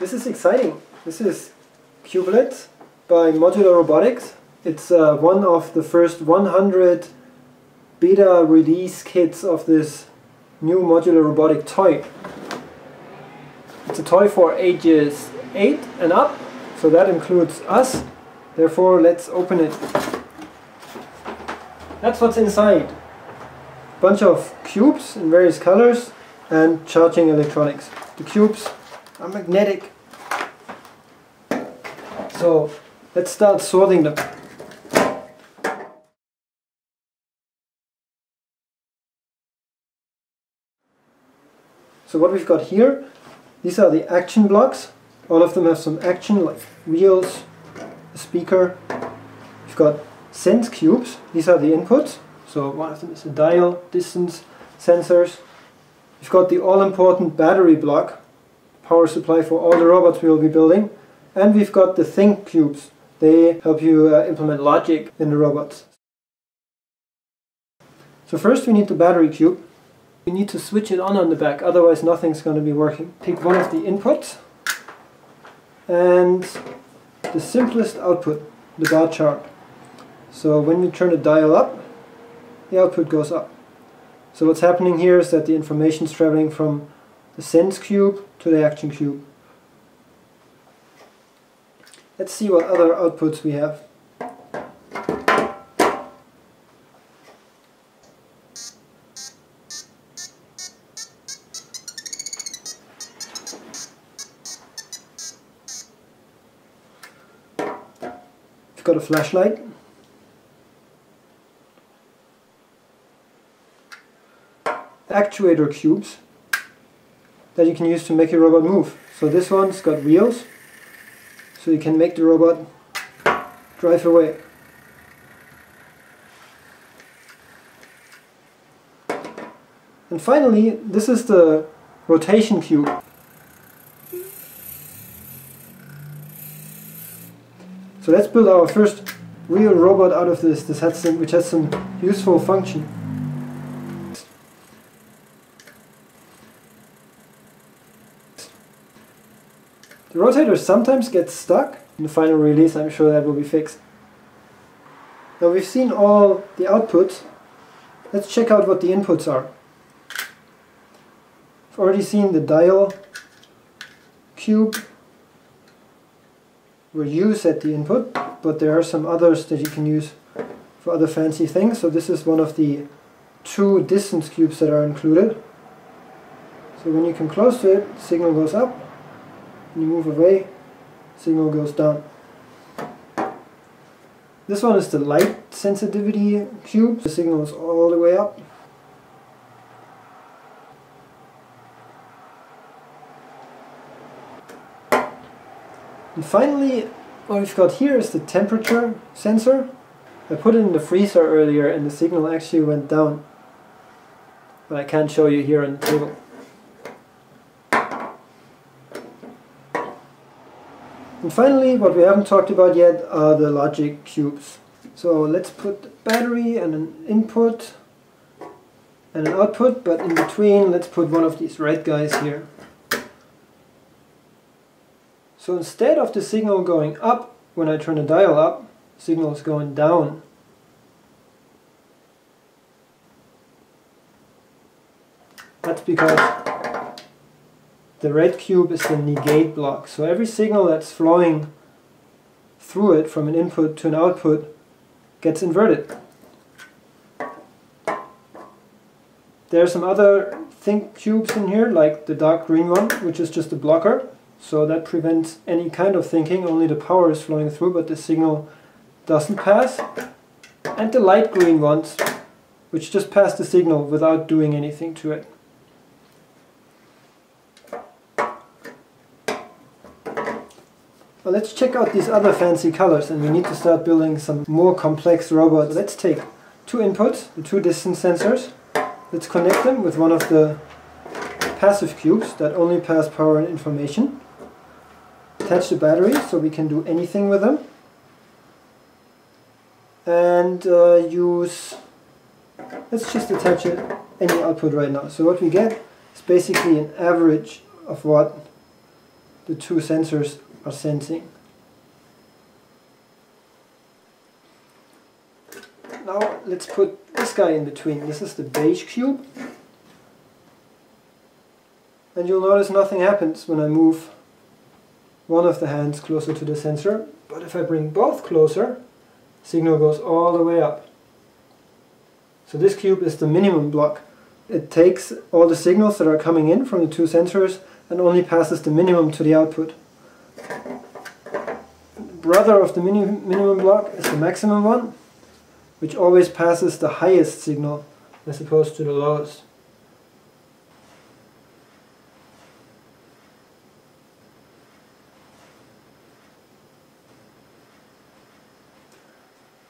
This is exciting. This is Cubelet by Modular Robotics. It's uh, one of the first 100 beta release kits of this new modular robotic toy. It's a toy for ages 8 and up, so that includes us. Therefore, let's open it. That's what's inside. Bunch of cubes in various colors and charging electronics. The cubes are magnetic. So let's start sorting them. So what we've got here, these are the action blocks. All of them have some action like wheels, a speaker. We've got sense cubes. These are the inputs. So one of them is a dial, distance, sensors. We've got the all-important battery block, power supply for all the robots we will be building. And we've got the think cubes. They help you uh, implement logic in the robots. So first we need the battery cube. We need to switch it on on the back, otherwise nothing's going to be working. Pick one of the inputs and the simplest output, the bar chart. So when we turn the dial up, the output goes up. So what's happening here is that the information is traveling from the sense cube to the action cube. Let's see what other outputs we have. We've got a flashlight. Actuator cubes that you can use to make your robot move. So this one's got wheels, so you can make the robot drive away. And finally, this is the rotation cube. So let's build our first real robot out of this, this has some, which has some useful function. The rotator sometimes gets stuck. In the final release I'm sure that will be fixed. Now we've seen all the outputs. Let's check out what the inputs are. I've already seen the dial cube were used at the input, but there are some others that you can use for other fancy things. So this is one of the two distance cubes that are included. So when you come close to it, signal goes up. You move away, signal goes down. This one is the light sensitivity cube. The signal is all the way up. And finally, what we've got here is the temperature sensor. I put it in the freezer earlier and the signal actually went down. But I can't show you here on the table. And finally, what we haven't talked about yet are the logic cubes. So let's put battery and an input and an output, but in between let's put one of these red guys here. So instead of the signal going up when I turn the dial up, signal is going down. That's because the red cube is the negate block. So every signal that's flowing through it from an input to an output gets inverted. There are some other think cubes in here, like the dark green one, which is just a blocker. So that prevents any kind of thinking, only the power is flowing through, but the signal doesn't pass. And the light green ones, which just pass the signal without doing anything to it. Well, let's check out these other fancy colors and we need to start building some more complex robots. Let's take two inputs, the two distance sensors. Let's connect them with one of the passive cubes that only pass power and information attach the battery so we can do anything with them and uh, use let's just attach it any output right now so what we get is basically an average of what the two sensors are sensing. Now let's put this guy in between. This is the beige cube. And you'll notice nothing happens when I move one of the hands closer to the sensor. But if I bring both closer, signal goes all the way up. So this cube is the minimum block. It takes all the signals that are coming in from the two sensors and only passes the minimum to the output. Brother of the mini minimum block is the maximum one, which always passes the highest signal as opposed to the lowest.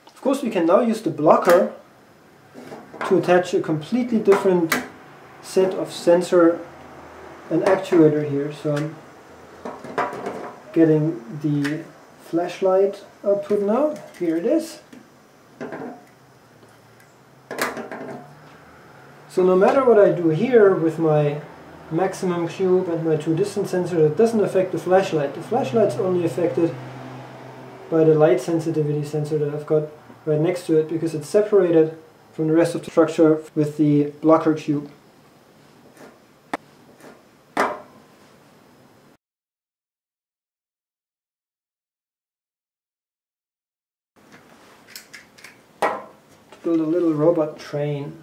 Of course we can now use the blocker to attach a completely different set of sensor and actuator here. So I'm getting the flashlight output now. Here it is. So no matter what I do here with my maximum cube and my two distance sensors, it doesn't affect the flashlight. The flashlight's only affected by the light sensitivity sensor that I've got right next to it because it's separated from the rest of the structure with the blocker cube. Build a little robot train.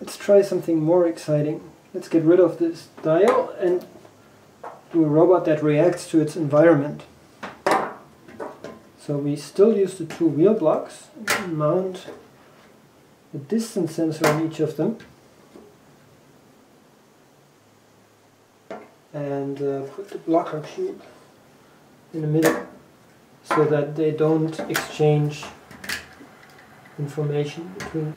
Let's try something more exciting. Let's get rid of this dial and do a robot that reacts to its environment. So we still use the two wheel blocks, mount a distance sensor on each of them, and uh, put the blocker cube in the middle so that they don't exchange information between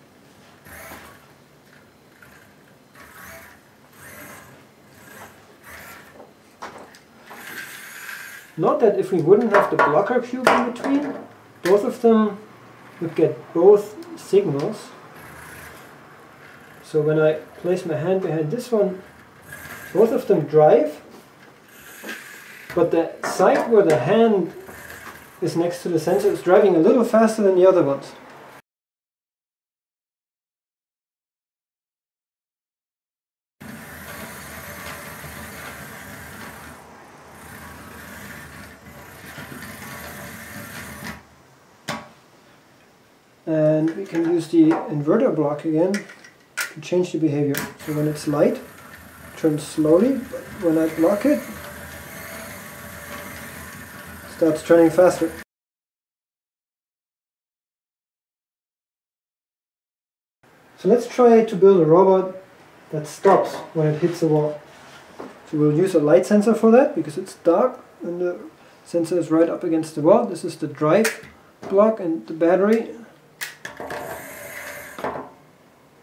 Note that if we wouldn't have the blocker cube in between, both of them would get both signals. So when I place my hand behind this one, both of them drive, but the side where the hand is next to the sensor is driving a little faster than the other ones. And we can use the inverter block again to change the behavior. So when it's light, it turns slowly, but when I block it, it starts turning faster. So let's try to build a robot that stops when it hits a wall. So we'll use a light sensor for that because it's dark and the sensor is right up against the wall. This is the drive block and the battery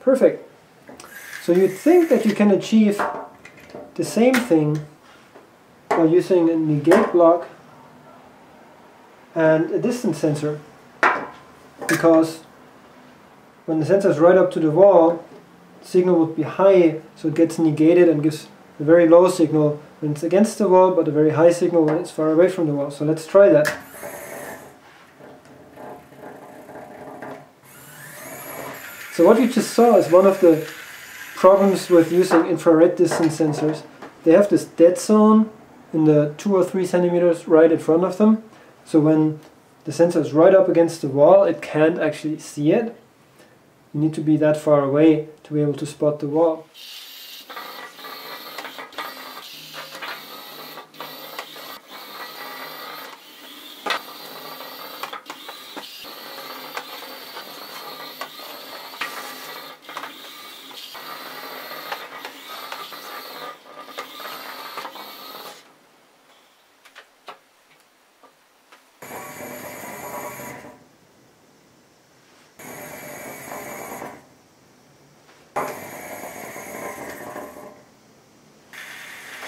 Perfect. So you'd think that you can achieve the same thing by using a negate block and a distance sensor because when the sensor is right up to the wall signal would be high so it gets negated and gives a very low signal when it's against the wall but a very high signal when it's far away from the wall. So let's try that. So what you just saw is one of the problems with using infrared distance sensors. They have this dead zone in the 2 or 3 centimeters right in front of them. So when the sensor is right up against the wall, it can't actually see it. You need to be that far away to be able to spot the wall.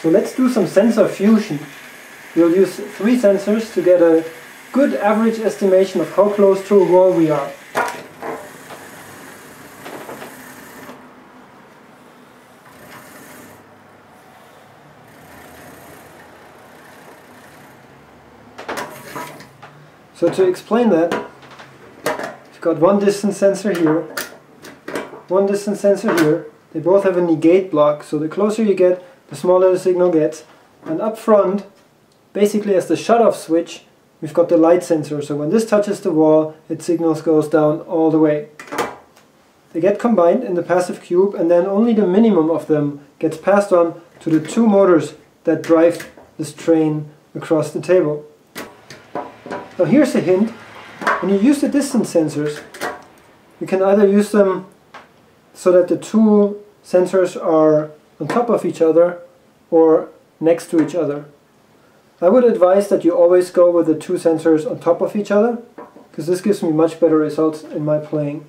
So let's do some sensor fusion. We'll use three sensors to get a good average estimation of how close to a wall we are. So to explain that, we've got one distance sensor here, one distance sensor here. They both have a negate block, so the closer you get, the smaller the signal gets. And up front, basically as the shut-off switch, we've got the light sensor. So when this touches the wall, its signals goes down all the way. They get combined in the passive cube and then only the minimum of them gets passed on to the two motors that drive this train across the table. Now here's a hint. When you use the distance sensors, you can either use them so that the two sensors are on top of each other or next to each other. I would advise that you always go with the two sensors on top of each other because this gives me much better results in my playing.